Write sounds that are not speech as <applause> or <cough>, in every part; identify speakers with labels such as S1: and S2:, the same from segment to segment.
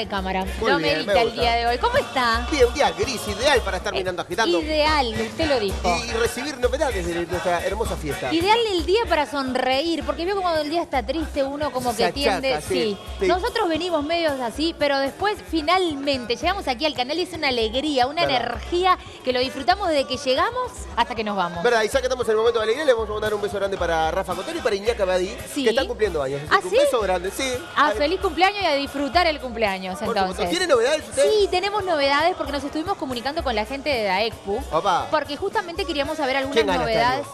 S1: en cámara.
S2: Muy
S1: no
S2: bien, me
S1: el
S2: gusta.
S1: día de hoy. ¿Cómo está?
S2: Bien, un día gris, ideal para estar mirando agitando
S1: Ideal, usted lo dijo.
S2: y, recibir novedades de nuestra hermosa fiesta.
S1: Ideal el día para sonreír, porque veo como el día está triste, uno como
S2: Se
S1: que tiende.
S2: achaca, sí, sí.
S1: Nosotros venimos medios así, pero después finalmente llegamos aquí al canal y es una alegría, una
S2: Verdad.
S1: energía que lo disfrutamos desde que llegamos hasta que nos vamos.
S2: ¿Verdad? Y ya que estamos en el momento de alegría, le vamos a mandar un beso grande para Rafa Cotero y para Iñaka Badí,
S1: Sí.
S2: que están cumpliendo años. Así
S1: ¿Ah,
S2: que
S1: sí?
S2: Un beso grande, sí.
S1: A
S2: Ay,
S1: feliz cumpleaños y a disfrutar el cumpleaños, entonces.
S2: ¿Tiene novedades usted?
S1: Sí, tenemos novedades porque nos estuvimos comunicando con la gente de DAECPU.
S2: Opa.
S1: Porque justamente queríamos saber algunas
S2: ¿Quién gana este
S1: novedades.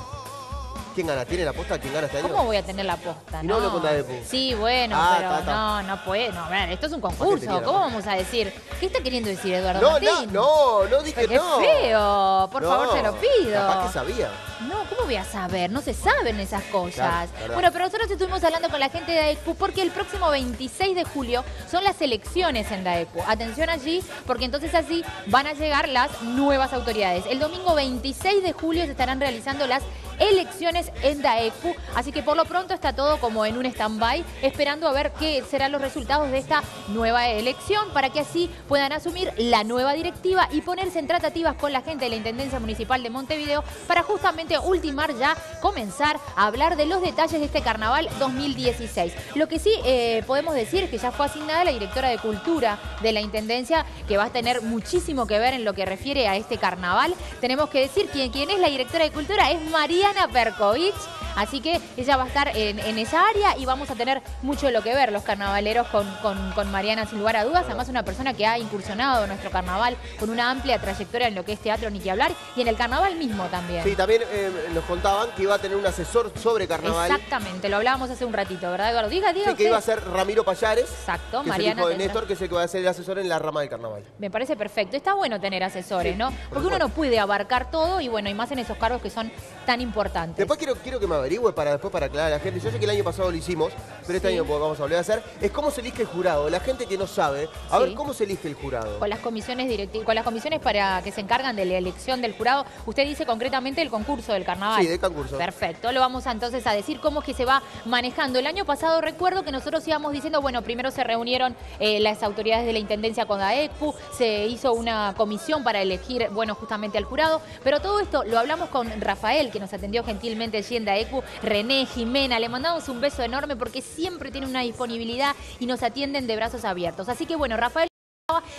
S2: ¿Quién gana? ¿Tiene la posta? ¿Quién gana este año?
S1: ¿Cómo voy a tener la posta?
S2: Y no hablo con Daepu.
S1: Sí, bueno,
S2: Ah,
S1: pero
S2: ta, ta.
S1: no, no puede. No, a ver, esto es un
S2: tenía
S1: concurso.
S2: la
S1: ¿Cómo vamos a decir? ¿Qué está queriendo decir Eduardo
S2: No,
S1: Martín?
S2: no, no, no dije
S1: ¡Qué
S2: no.
S1: feo! Por
S2: No,
S1: favor, se lo pido.
S2: Capaz que sabía.
S1: No, ¿cómo voy a saber? No se saben esas cosas.
S2: Claro, verdad.
S1: bueno, pero nosotros estuvimos hablando con la gente de DAECU porque el próximo 26 de julio son las elecciones en DAECU. Atención allí, porque entonces así van a llegar las nuevas autoridades. El domingo 26 de julio se estarán realizando las elecciones en DAECU, así que por lo pronto está todo como en un stand-by, esperando a ver qué serán los resultados de esta nueva elección para que así puedan asumir la nueva directiva y ponerse en tratativas con la gente de la Intendencia Municipal de Montevideo para justamente ultimar ya, comenzar a hablar de los detalles de este carnaval 2016. Lo que sí eh, podemos decir que ya fue asignada la directora de Cultura de la Intendencia, que va a tener muchísimo que ver en lo que refiere a este carnaval. Tenemos que decir que quien es la directora de Cultura es Mariana Perkovich. Así que ella va a estar en, en esa área y vamos a tener mucho de lo que ver los carnavaleros con, con- con Mariana sin lugar a dudas. Además una persona que ha incursionado en nuestro carnaval con una amplia trayectoria en lo que es teatro, ni que hablar, y en el carnaval mismo también.
S2: Sí, también eh, nos contaban que iba a tener un asesor sobre carnaval.
S1: Exactamente, lo hablábamos hace un ratito, ¿verdad, Eduardo? Diga, diga
S2: Sí, que iba a ser Ramiro Payares.
S1: Exacto,
S2: que
S1: Mariana
S2: es el hijo de Néstor, que es el que va a ser el asesor en la rama del carnaval.
S1: Me parece perfecto. Está bueno tener asesores,
S2: Sí,
S1: ¿no?
S2: por
S1: Porque uno no puede abarcar todo y bueno, y más en esos cargos que son tan importantes.
S2: Después quiero, quiero que me averigüe para después para aclarar a la gente. Yo sé que el año pasado lo hicimos, pero este
S1: Sí.
S2: año vamos a volver a hacer. Es cómo se elige el jurado. La gente que no sabe, a
S1: Sí.
S2: ver cómo se elige el jurado.
S1: Con las comisiones directivas, con las comisiones para que se encargan de la elección del jurado, usted dice concretamente el concurso del carnaval.
S2: Sí, del concurso.
S1: Perfecto, lo vamos a, entonces a decir cómo es que se va manejando. El año pasado recuerdo que nosotros íbamos diciendo, bueno, primero se reunieron eh, las autoridades de la Intendencia con DAECPU, se hizo una comisión para elegir, bueno, justamente al jurado, pero todo esto lo hablamos con Rafael, que nos atendió gentilmente allí en René, Jimena, le mandamos un beso enorme porque siempre tiene una disponibilidad y nos atienden de brazos abiertos. Así que bueno, Rafael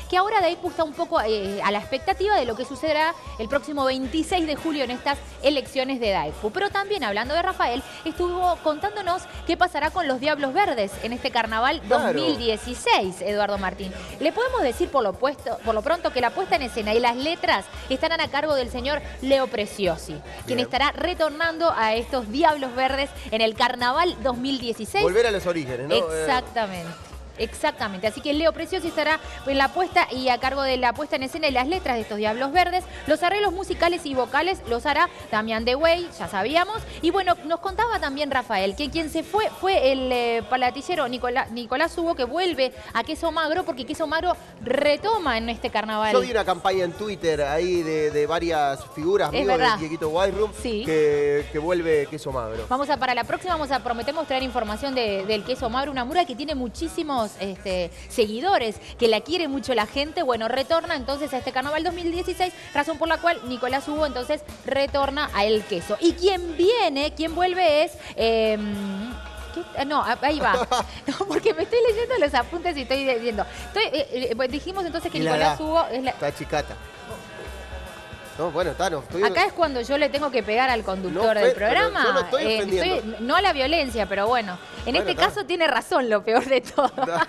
S1: que ahora DAECPU está un poco eh, a la expectativa de lo que sucederá el próximo 26 de julio en estas elecciones de DAECPU. Pero también, hablando de Rafael, estuvo contándonos qué pasará con los Diablos Verdes en este carnaval
S2: Claro.
S1: 2016, Eduardo Martín. Le podemos decir por lo, puesto, por lo pronto que la puesta en escena y las letras estarán a cargo del señor Leo Preciosi, quien estará retornando a estos Diablos Verdes en el carnaval 2016.
S2: Volver a los orígenes, ¿no?
S1: Exactamente. Exactamente, así que Leo Preciosi estará en la puesta y a cargo de la puesta en escena y las letras de estos Diablos Verdes. Los arreglos musicales y vocales los hará Damián De Wey, ya sabíamos. Y bueno, nos contaba también Rafael que quien se fue fue el eh, palatillero Nicolás, Nicolás Hugo que vuelve a Queso Magro porque Queso Magro retoma en este carnaval.
S2: Yo vi una campaña en Twitter ahí de, de varias figuras,
S1: verdad.
S2: de Dieguito White Room,
S1: Sí.
S2: que, que vuelve queso magro.
S1: Vamos a, para la próxima vamos a prometemos traer información de- del queso magro, una mura que tiene muchísimos este, seguidores, que la quiere mucho la gente. Bueno, retorna entonces a este carnaval 2016, razón por la cual Nicolás Hugo entonces retorna a el queso. Y quien viene, quien vuelve es. em. Ah, No, ahí va. <laughs> No, porque me estoy leyendo los apuntes y estoy viendo. Estoy, eh, eh, dijimos entonces que Nicolás. Hugo es la,
S2: Está chicata. No, bueno, está, no. estoy-
S1: Acá es cuando yo le tengo que pegar al conductor
S2: No,
S1: del programa.
S2: yo no estoy
S1: Eh, no a la violencia, pero bueno. En
S2: Bueno,
S1: este caso tiene razón lo peor de todo. <laughs>
S2: Dale,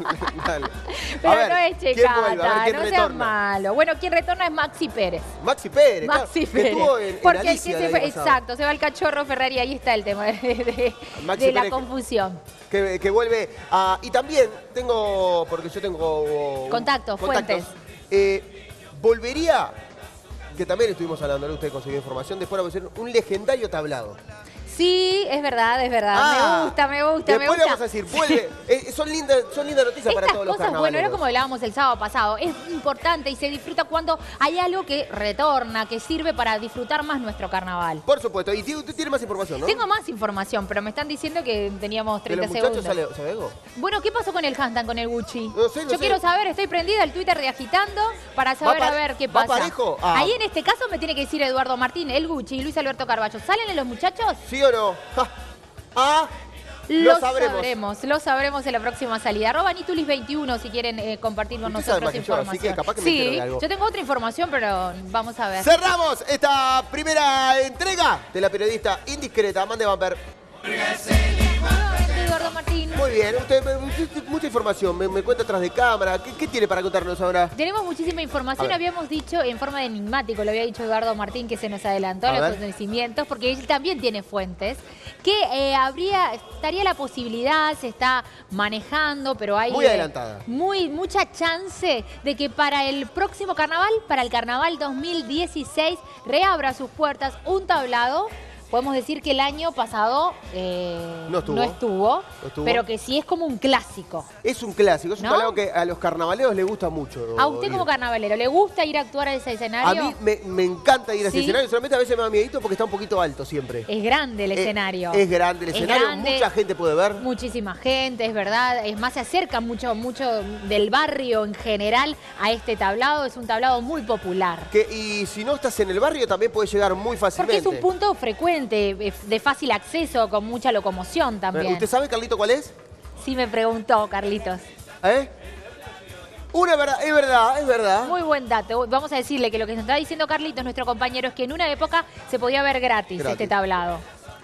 S2: dale. <laughs>
S1: Pero
S2: ver,
S1: no es
S2: ¿quién
S1: checata, no seas malo. Bueno, quien retorna es Maxi Pérez.
S2: Maxi Pérez, claro,
S1: Maxi
S2: que
S1: Pérez.
S2: estuvo en, en
S1: Porque el que
S2: Alicia
S1: se fue, exacto, se va el cachorro Ferrari, ahí está el tema <laughs> de, de-
S2: Maxi
S1: de la confusión.
S2: Que, que vuelve a... Y también tengo, porque yo tengo...
S1: Contactos, fuentes.
S2: eh, volvería, que también estuvimos hablando, usted consiguió información, después va a ser un legendario tablado.
S1: Sí, es verdad, es verdad.
S2: Ah,
S1: me gusta, me gusta, me gusta.
S2: vamos a decir, vuelve. <laughs> Eh, son, lindas, son lindas noticias para todos los
S1: cosas, bueno,
S2: carnavaleros.
S1: era como hablábamos el sábado pasado, es importante y se disfruta cuando hay algo que retorna, que sirve para disfrutar más nuestro carnaval.
S2: Por supuesto. Y usted tiene más información, ¿no?
S1: Tengo más información, pero me están diciendo que teníamos
S2: ¿De
S1: 30
S2: los muchachos
S1: segundos.
S2: sale, algo?
S1: Bueno, ¿qué pasó con el hashtag, con el Gucci?
S2: No sé, no
S1: Yo
S2: sé.
S1: quiero saber, estoy prendida el Twitter de Agitando para saber
S2: ¿Va
S1: a ver qué
S2: va
S1: pasa.
S2: parejo? Ah.
S1: Ahí en este caso me tiene que decir Eduardo Martín, el Gucci y Luis Alberto Carballo. ¿Salen en los muchachos?
S2: ¿Sí o no? Ja. Ah,
S1: Lo
S2: lo sabremos.
S1: sabremos, lo sabremos en la próxima salida. Arroba Nitulis21 si quieren eh, compartir con nosotros
S2: más que yo, así
S1: información.
S2: que capaz que me entero
S1: sí,
S2: algo.
S1: yo tengo otra información, pero vamos a ver.
S2: Cerramos esta primera entrega de la periodista indiscreta, Amanda Bamper. Muy bien, usted, mucha información, me, me cuenta atrás de cámara. ¿Qué, qué tiene para contarnos ahora?
S1: Tenemos muchísima información, habíamos dicho en forma de enigmático, lo había dicho Eduardo Martín que se nos adelantó
S2: A
S1: a los acontecimientos, porque él también tiene fuentes, que eh, habría, estaría la posibilidad, se está manejando, pero hay
S2: Muy
S1: eh,
S2: adelantada.
S1: muy, mucha chance de que para el próximo carnaval, para el carnaval 2016, reabra sus puertas un tablado. Podemos decir que el año pasado eh,
S2: No estuvo.
S1: no estuvo,
S2: No estuvo.
S1: pero que sí es como un clásico.
S2: Es un clásico, es un tablado que a los carnavaleros les gusta mucho.
S1: A usted como carnavalero, ¿le gusta ir a actuar a ese escenario?
S2: A mí me, me encanta ir a ese
S1: ¿Sí?
S2: escenario, solamente a veces me da miedito porque está un poquito alto siempre.
S1: Es grande el
S2: Eh,
S1: escenario.
S2: Es grande el
S1: Es
S2: escenario,
S1: grande,
S2: mucha gente puede ver.
S1: Muchísima gente, es verdad. Es más, se acerca mucho, mucho del barrio en general a este tablado. Es un tablado muy popular.
S2: Que, y si no estás en el barrio también puedes llegar muy
S1: Porque
S2: fácilmente.
S1: es un punto frecuente, eh, de fácil acceso, con mucha locomoción también.
S2: ¿Usted sabe, Carlito, cuál es?
S1: Sí me preguntó, Carlitos.
S2: ¿Eh? Una verdad, es verdad, es verdad.
S1: Muy buen dato. Vamos a decirle que lo que nos está diciendo Carlitos, nuestro compañero, es que en una época se podía ver gratis,
S2: Gratis.
S1: este tablado.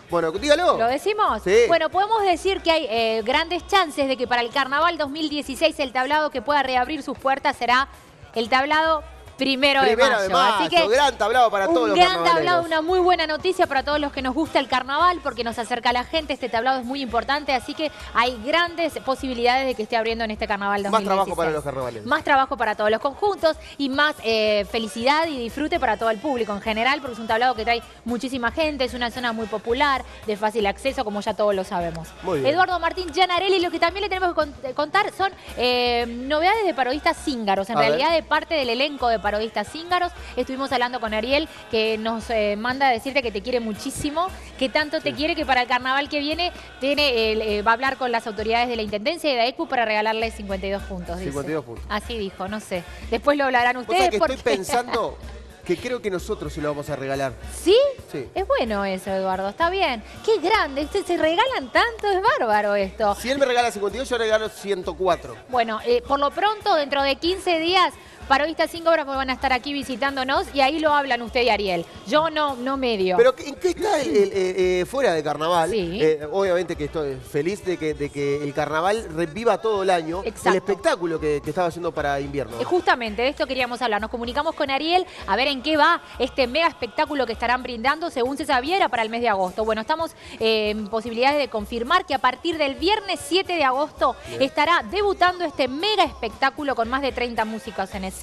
S2: Bueno, dígalo.
S1: ¿Lo decimos?
S2: Sí.
S1: Bueno, podemos decir que hay eh, grandes chances de que para el Carnaval 2016 el tablado que pueda reabrir sus puertas será el tablado primero,
S2: Primero
S1: de
S2: de
S1: mayo. Así que
S2: gran tablado para todos
S1: un
S2: los
S1: gran tablado, una muy buena noticia para todos los que nos gusta el carnaval porque nos acerca a la gente. Este tablado es muy importante, así que hay grandes posibilidades de que esté abriendo en este carnaval
S2: Más
S1: 2016.
S2: trabajo para los carnavaleros.
S1: Más trabajo para todos los conjuntos y más eh, felicidad y disfrute para todo el público en general, porque es un tablado que trae muchísima gente, es una zona muy popular, de fácil acceso, como ya todos lo sabemos.
S2: Muy bien.
S1: Eduardo Martín Gianarelli, lo que también le tenemos que eh, contar son eh, novedades de parodistas cíngaros, en
S2: A ver.
S1: realidad de parte del elenco de parodistas cíngaros. Estuvimos hablando con Ariel, que nos eh, manda a decirte que te quiere muchísimo, que tanto te quiere que para el carnaval que viene tiene, eh, va a hablar con las autoridades de la Intendencia y de AECU para regalarle 52 puntos. dice.
S2: 52 puntos.
S1: Así dijo, no sé. Después lo hablarán
S2: O
S1: ustedes.
S2: sea que estoy <laughs> pensando que creo que nosotros se lo vamos a regalar.
S1: ¿Sí?
S2: Sí.
S1: Es bueno eso, Eduardo, está bien. Qué grande, este- se regalan tanto, es bárbaro esto.
S2: Si él me regala 52, yo regalo 104.
S1: Bueno, eh, por lo pronto, dentro de 15 días, parodistas sin obras van a estar aquí visitándonos y ahí lo hablan usted y Ariel. Yo no, no medio.
S2: Pero ¿en qué está el, el, eh, eh, fuera de carnaval?
S1: Sí.
S2: Eh, obviamente que estoy feliz de que, de que el carnaval reviva todo el año.
S1: Exacto.
S2: El espectáculo que, que estaba haciendo para invierno.
S1: Justamente de esto queríamos hablar. Nos comunicamos con Ariel a ver en qué va este mega espectáculo que estarán brindando, según se sabía, era para el mes de agosto. Bueno, estamos en posibilidades de confirmar que a partir del viernes 7 de agosto estará debutando este mega espectáculo con más de 30 músicos en escena,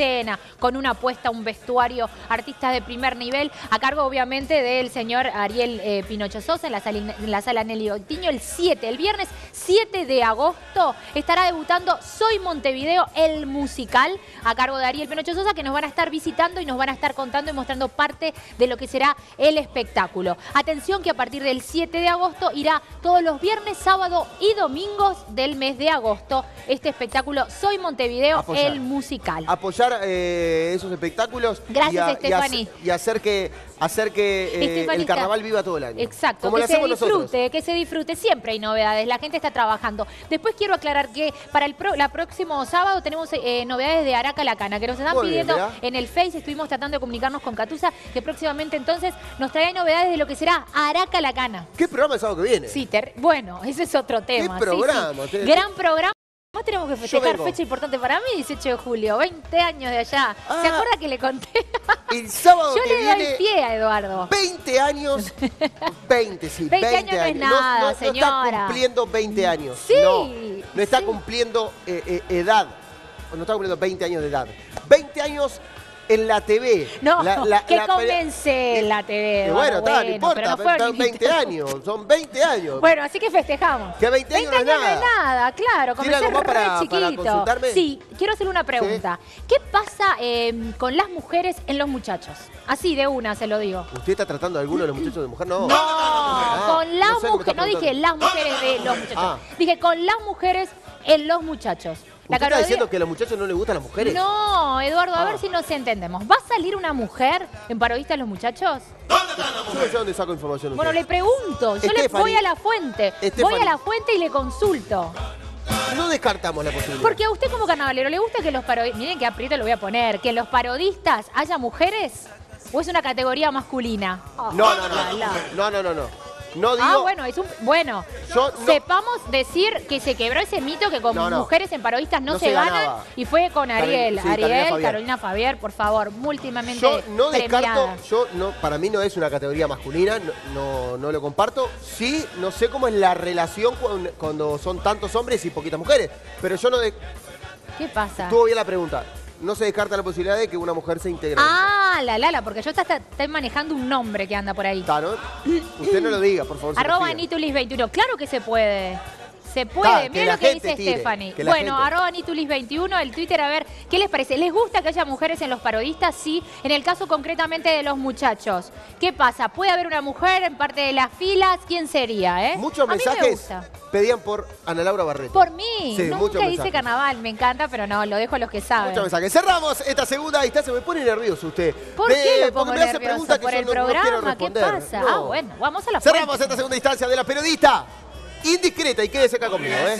S1: con una apuesta, un vestuario, artistas de primer nivel, a cargo obviamente del señor Ariel eh, Pinocho Sosa en la, sala, en la sala Nelly Otiño el 7, el viernes 7 de agosto estará debutando Soy Montevideo, el musical, a cargo de Ariel Pinocho Sosa, que nos van a estar visitando y nos van a estar contando y mostrando parte de lo que será el espectáculo. Atención que a partir del 7 de agosto irá todos los viernes, sábado y domingos del mes de agosto este espectáculo Soy Montevideo,
S2: Apoyar.
S1: el musical.
S2: Apoyar eh, esos espectáculos
S1: Gracias,
S2: y, a- y
S1: Stephanie.
S2: hacer- y hacer que, hacer que eh, el carnaval viva todo el año.
S1: Exacto,
S2: Como
S1: que
S2: lo
S1: se disfrute,
S2: nosotros.
S1: que se disfrute. Siempre hay novedades, la gente está trabajando. Después quiero aclarar que para el pro- la próximo sábado tenemos eh, novedades de Araca La Cana, que nos están
S2: Muy
S1: pidiendo en el Face. Estuvimos tratando de comunicarnos con Catusa, que próximamente entonces nos trae novedades de lo que será Araca La Cana.
S2: ¿Qué programa el sábado que viene?
S1: Sí, ter- bueno, ese es otro tema. sí,
S2: programa?
S1: sí. Gran programa. Además tenemos que festejar fecha importante para mí, 18 de julio, 20 años de allá. ¿Se
S2: Ah.
S1: acuerda que le conté? <laughs>
S2: El sábado
S1: Yo
S2: que
S1: le doy pie a Eduardo.
S2: 20 años. <laughs> 20, sí.
S1: 20
S2: 20,
S1: años no es nada,
S2: no, no está
S1: señora.
S2: cumpliendo 20 años.
S1: Sí,
S2: No, no está
S1: sí.
S2: cumpliendo eh, eh, edad. No está cumpliendo 20 años de edad. 20 años en la TV.
S1: No,
S2: La- la-
S1: que
S2: la
S1: comencé en la TV.
S2: Y bueno, está, no
S1: pero
S2: importa,
S1: no fueron
S2: son 20
S1: invitados.
S2: años, son 20 años.
S1: Bueno, así que festejamos.
S2: Que 20 años no es
S1: no es
S2: nada.
S1: claro.
S2: ¿Tiene
S1: Comencé re
S2: para-
S1: chiquito. Sí, quiero hacerle una pregunta. ¿Qué pasa eh, con las mujeres en los muchachos? Así de una se lo digo.
S2: ¿Usted está tratando a alguno de los muchachos de mujer? No.
S1: No,
S2: Ah,
S1: con las
S2: no
S1: mujeres, no dije las mujeres de los muchachos.
S2: Ah.
S1: Dije con las mujeres en los muchachos.
S2: ¿Usted está diciendo que a los muchachos no les gustan las mujeres?
S1: No, Eduardo, a
S2: Ah.
S1: ver si nos entendemos. ¿Va a salir una mujer en parodista de los muchachos?
S2: Yo no sé dónde saco información
S1: Bueno, le pregunto. Yo le voy a la fuente. Voy a la fuente y le consulto.
S2: No descartamos la posibilidad.
S1: Porque a usted como carnavalero le gusta que los parodistas, miren qué aprieto lo voy a poner, que en los parodistas haya mujeres o es una categoría masculina.
S2: No, no, no.
S1: La, la.
S2: No, no, no, no. No digo...
S1: Ah, bueno, es un bueno.
S2: Yo no-
S1: Sepamos decir que se quebró ese mito que con
S2: No, no.
S1: mujeres en parodistas no,
S2: No
S1: se,
S2: se
S1: ganan
S2: ganaba.
S1: y fue con
S2: Carolina-
S1: Ariel,
S2: sí, Carolina
S1: Ariel,
S2: Fabier.
S1: Carolina Fabier, por favor, múltimamente
S2: Yo no descarto, yo no, para mí no es una categoría masculina, no, no, no lo comparto. Sí, no sé cómo es la relación cuando, cuando son tantos hombres y poquitas mujeres. Pero yo no de-
S1: ¿Qué pasa?
S2: estuvo bien la pregunta. No se descarta la posibilidad de que una mujer se integre.
S1: Ah, la Lala, porque yo está, está- estoy manejando un nombre que anda por ahí.
S2: ¿no? Usted no lo diga, por favor.
S1: Arroba. Nitulis21. Claro que se puede. Se puede. Miren lo que dice
S2: tire,
S1: Stephanie.
S2: que
S1: Bueno,
S2: gente.
S1: arroba Nitulis21, el Twitter, a ver, ¿qué les parece? ¿Les gusta que haya mujeres en los parodistas? Sí. En el caso concretamente de los muchachos. ¿Qué pasa? ¿Puede haber una mujer en parte de las filas? ¿Quién sería, eh?
S2: Muchos
S1: a mí me
S2: mensajes
S1: gusta.
S2: pedían por Ana Laura Barreto.
S1: Por mí.
S2: Sí,
S1: Nunca hice carnaval. Me encanta, pero no, lo dejo a los que saben.
S2: Muchos mensajes. Cerramos esta segunda instancia. Me pone nervioso usted.
S1: ¿Por
S2: De-
S1: qué lo pongo
S2: porque me hace preguntas que
S1: ¿Por
S2: yo
S1: el
S2: no- no quiero
S1: programa? ¿Qué
S2: responder.
S1: pasa?
S2: No.
S1: Ah, bueno, vamos a la
S2: Cerramos
S1: fuente.
S2: esta segunda instancia de la periodista indiscreta y quédese acá conmigo, ¿eh?